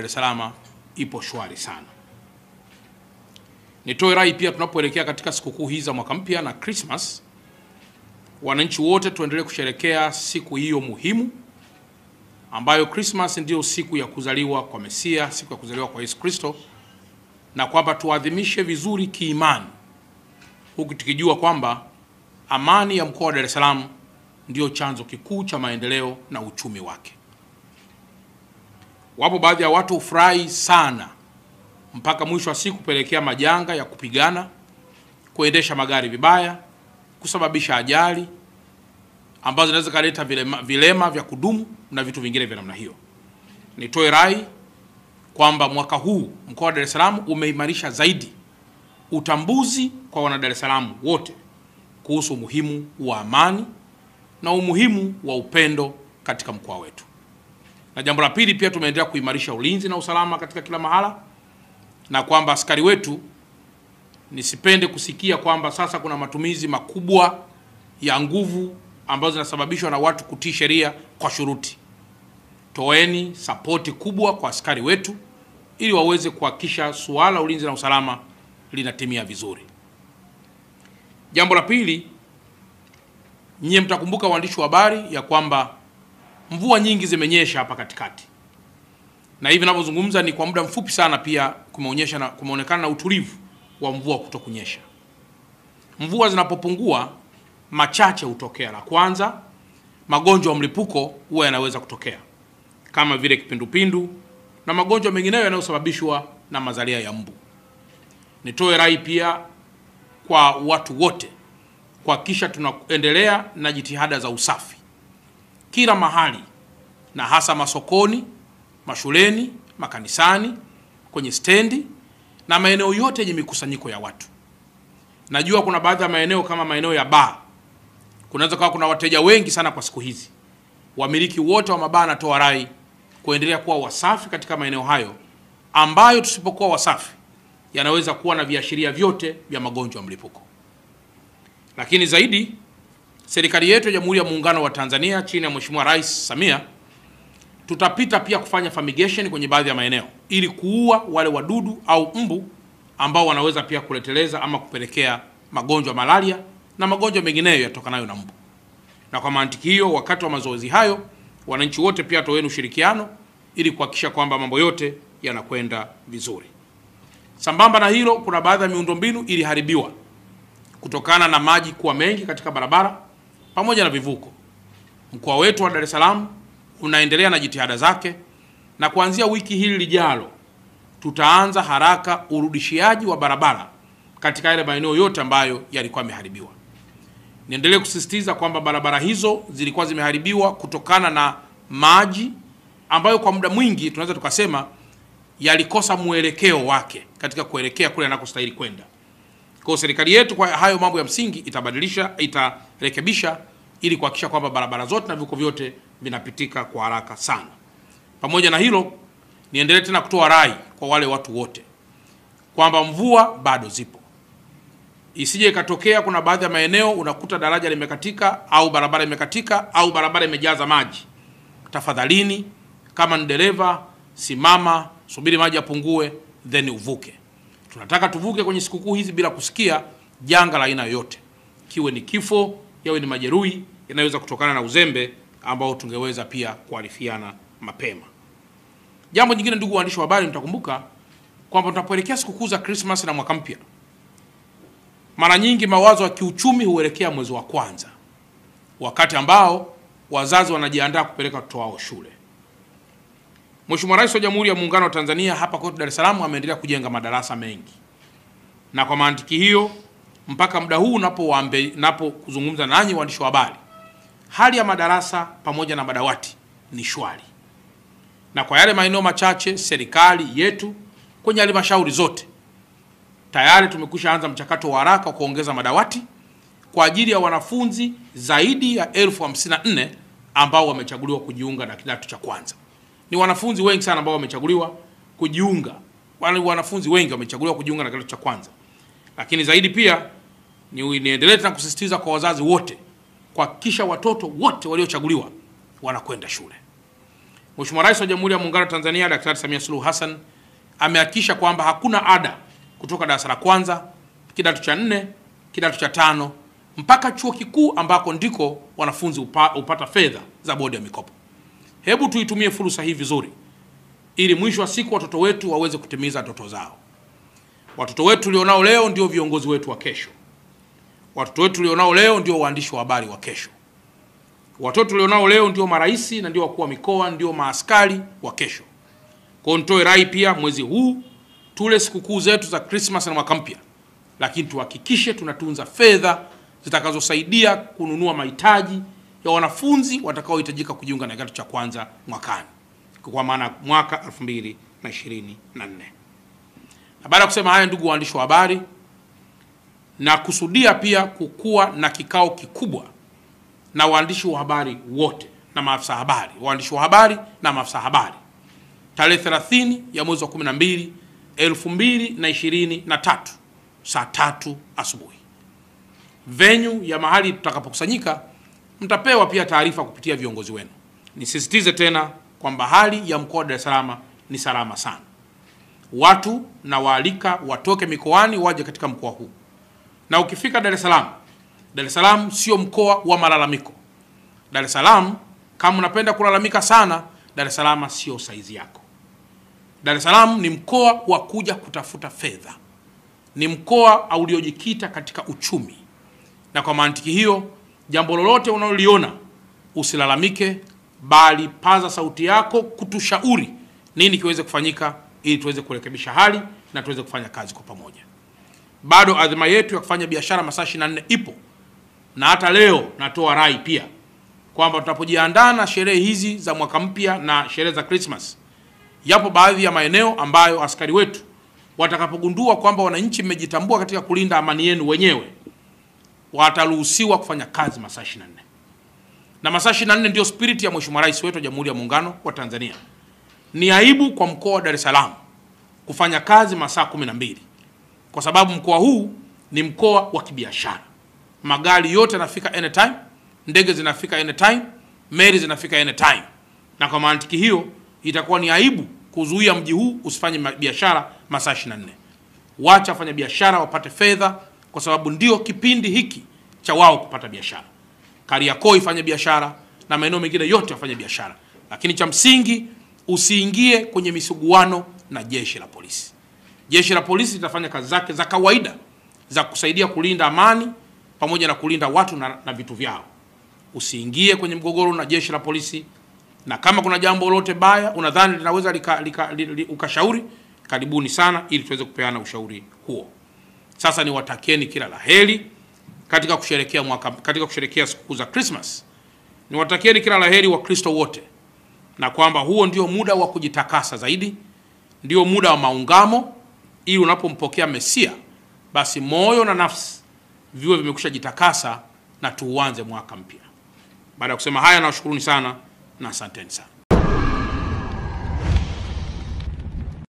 Dar es Salaam ipo shwari sana. Nitoe rai pia tunapoelekea katika sikukuu hizi za mwaka mpya na Christmas, wananchi wote tuendelee kusherekea siku hiyo muhimu ambayo Christmas ndiyo siku ya kuzaliwa kwa Mesia, siku ya kuzaliwa kwa Yesu Kristo, na kwamba tuadhimishe vizuri kiimani, huku tukijua kwamba amani ya mkoa wa Dar es Salaam ndiyo chanzo kikuu cha maendeleo na uchumi wake. Wapo baadhi ya watu hufurahi sana mpaka mwisho wa siku kupelekea majanga ya kupigana, kuendesha magari vibaya, kusababisha ajali ambazo zinaweza kuleta vilema, vilema vya kudumu na vitu vingine vya namna hiyo. Nitoe rai kwamba mwaka huu mkoa wa Dar es Salaam umeimarisha zaidi utambuzi kwa wana Dar es Salaam wote kuhusu umuhimu wa amani na umuhimu wa upendo katika mkoa wetu. Na jambo la pili, pia tumeendelea kuimarisha ulinzi na usalama katika kila mahala, na kwamba askari wetu, nisipende kusikia kwamba sasa kuna matumizi makubwa ya nguvu ambazo zinasababishwa na watu kutii sheria kwa shuruti. Toeni sapoti kubwa kwa askari wetu ili waweze kuhakikisha suala ulinzi na usalama linatimia vizuri. Jambo la pili, nyie mtakumbuka waandishi wa habari ya kwamba mvua nyingi zimenyesha hapa katikati, na hivi ninavyozungumza ni kwa muda mfupi sana, pia kumeonyesha na kumeonekana na utulivu wa mvua kuto kunyesha. Mvua zinapopungua machache hutokea. La kwanza, magonjwa ya mlipuko huwa yanaweza kutokea kama vile kipindupindu na magonjwa mengineyo yanayosababishwa na mazalia ya mbu. Nitoe rai pia kwa watu wote kuhakikisha tunaendelea na jitihada za usafi kila mahali, na hasa masokoni, mashuleni, makanisani, kwenye stendi na maeneo yote yenye mikusanyiko ya watu. Najua kuna baadhi ya maeneo kama maeneo ya baa kunaweza kuwa kuna wateja wengi sana kwa siku hizi. Wamiliki wote wa mabaa, natoa rai kuendelea kuwa wasafi katika maeneo hayo ambayo tusipokuwa wasafi yanaweza kuwa na viashiria vyote vya magonjwa mlipuko. Lakini zaidi, serikali yetu ya Jamhuri ya Muungano wa Tanzania chini ya Mheshimiwa Rais Samia, tutapita pia kufanya fumigation kwenye baadhi ya maeneo ili kuua wale wadudu au mbu ambao wanaweza pia kuleteleza ama kupelekea magonjwa malaria na magonjwa mengineyo yatokanayo na mbu. Na kwa mantiki hiyo, wakati wa mazoezi hayo, wananchi wote pia toeni ushirikiano ili kuhakikisha kwamba mambo yote yanakwenda vizuri. Sambamba na hilo, kuna baadhi ya miundombinu iliharibiwa kutokana na maji kuwa mengi katika barabara pamoja na vivuko. Mkoa wetu wa Dar es Salaam unaendelea na jitihada zake, na kuanzia wiki hili lijalo tutaanza haraka urudishiaji wa barabara katika yale maeneo yote ambayo yalikuwa yameharibiwa. Niendelee kusisitiza kwamba barabara hizo zilikuwa zimeharibiwa kutokana na maji ambayo kwa muda mwingi tunaweza tukasema yalikosa mwelekeo wake katika kuelekea kule anakostahili kwenda. Kwa serikali yetu kwa hayo mambo ya msingi itabadilisha, itarekebisha ili kuhakikisha kwamba barabara zote na vivuko vyote vinapitika kwa haraka sana. Pamoja na hilo, niendelee tena kutoa rai kwa wale watu wote kwamba mvua bado zipo, isije ikatokea kuna baadhi ya maeneo unakuta daraja limekatika au barabara imekatika au barabara imejaza maji. Tafadhalini, kama ni dereva, simama, subiri maji yapungue, then uvuke. Tunataka tuvuke kwenye sikukuu hizi bila kusikia janga la aina yoyote, kiwe ni kifo, yawe ni majeruhi yanayoweza kutokana na uzembe ambao tungeweza pia kuarifiana mapema. Jambo jingine, ndugu waandishi wa habari, mtakumbuka kwamba tunapoelekea sikukuu za Christmas na mwaka mpya, mara nyingi mawazo ya kiuchumi huelekea mwezi wa kwanza, wakati ambao wazazi wanajiandaa kupeleka watoto wao shule. Mheshimiwa Rais wa Jamhuri ya Muungano wa Tanzania hapa kwetu Dar es Salaam ameendelea kujenga madarasa mengi, na kwa mantiki hiyo mpaka muda huu napokuzungumza nanyi waandishi wa habari, hali ya madarasa pamoja na madawati ni shwari, na kwa yale maeneo machache serikali yetu kwenye halmashauri zote tayari tumekwisha anza mchakato wa haraka wa kuongeza madawati kwa ajili ya wanafunzi zaidi ya elfu hamsini na nne ambao wamechaguliwa kujiunga na kidato cha kwanza. Ni wanafunzi wengi sana ambao wamechaguliwa kujiunga, wale wanafunzi wengi wamechaguliwa kujiunga na kidato cha kwanza. Lakini zaidi pia ni niendelee tena kusisitiza kwa wazazi wote kuhakikisha watoto wote waliochaguliwa wanakwenda shule. Mheshimiwa Rais wa Jamhuri ya Muungano wa Tanzania Daktari Samia Suluhu Hassan amehakikisha kwamba hakuna ada kutoka darasa la kwanza, kidato cha nne, kidato cha tano mpaka chuo kikuu ambako ndiko wanafunzi upa, upata fedha za bodi ya mikopo. Hebu tuitumie fursa hii vizuri ili mwisho wa siku watoto wetu waweze kutimiza ndoto zao. Watoto wetu tulionao leo ndio viongozi wetu wa kesho. Watoto wetu tulionao leo ndio waandishi wa habari wa kesho. Watoto tulionao leo ndio marais na ndio wakuu wa mikoa, ndio maaskari wa kesho. Kwa nitoe rai pia, mwezi huu tule sikukuu zetu za Christmas na mwaka mpya, lakini tuhakikishe tunatunza fedha zitakazosaidia kununua mahitaji ya wanafunzi watakaohitajika kujiunga na kidato cha kwanza mwakani, kwa maana mwaka 2024. Na baada ya kusema haya, ndugu waandishi wa habari, na kusudia pia kukuwa na kikao kikubwa na waandishi wa habari wote na maafisa habari, waandishi wa habari na maafisa habari tarehe 30 ya mwezi wa 12 2023 saa tatu asubuhi. Venue ya mahali tutakapokusanyika mtapewa pia taarifa kupitia viongozi wenu. Nisisitize tena kwamba hali ya mkoa wa Dar es Salaam ni salama sana. Watu na waalika watoke mikoani waje katika mkoa huu, na ukifika Dar es Salaam, Dar es Salaam sio mkoa wa malalamiko. Dar es Salaam kama unapenda kulalamika sana, Dar es Salaam sio saizi yako. Dar es Salaam ni mkoa wa kuja kutafuta fedha, ni mkoa uliojikita katika uchumi, na kwa mantiki hiyo, jambo lolote unaloliona usilalamike, bali paza sauti yako kutushauri nini kiweze kufanyika ili tuweze kurekebisha hali na tuweze kufanya kazi kwa pamoja. Bado adhima yetu ya kufanya biashara masaa 24 ipo, na hata leo natoa rai pia kwamba tunapojiandaa na sherehe hizi za mwaka mpya na sherehe za Christmas, yapo baadhi ya maeneo ambayo askari wetu watakapogundua kwamba wananchi mmejitambua katika kulinda amani yenu wenyewe, wataruhusiwa kufanya kazi masaa 24 na masaa 24 ndio spirit ya Mheshimiwa Rais wetu wa Jamhuri ya Muungano wa Tanzania. Ni aibu kwa mkoa wa Dar es Salaam kufanya kazi masaa 12 kwa sababu mkoa huu ni mkoa wa kibiashara. Magari yote yanafika anytime, ndege zinafika anytime, meli zinafika anytime, na kwa mantiki hiyo itakuwa ni aibu kuzuia mji huu usifanye biashara masaa 24. Wacha wafanya biashara wapate fedha, kwa sababu ndio kipindi hiki cha wao kupata biashara. Kariakoo ifanye biashara na maeneo mengine yote wafanye biashara, lakini cha msingi usiingie kwenye misuguano na jeshi la polisi. Jeshi la polisi litafanya kazi zake za kawaida za kusaidia kulinda amani pamoja na kulinda watu na, na vitu vyao. Usiingie kwenye mgogoro na jeshi la polisi, na kama kuna jambo lolote baya unadhani linaweza li, li, ukashauri, karibuni sana ili tuweze kupeana ushauri huo. Sasa niwatakieni kila la heri katika kusherekea mwaka, katika kusherekea sikukuu za Christmas. Niwatakieni kila la la heri Wakristo wote, na kwamba huo ndio muda wa kujitakasa zaidi, ndio muda wa maungamo, ili unapompokea Mesia basi moyo na nafsi viwe vimekusha jitakasa na tuuanze mwaka mpya. Baada ya kusema haya, nawashukuruni sana na asanteni sana.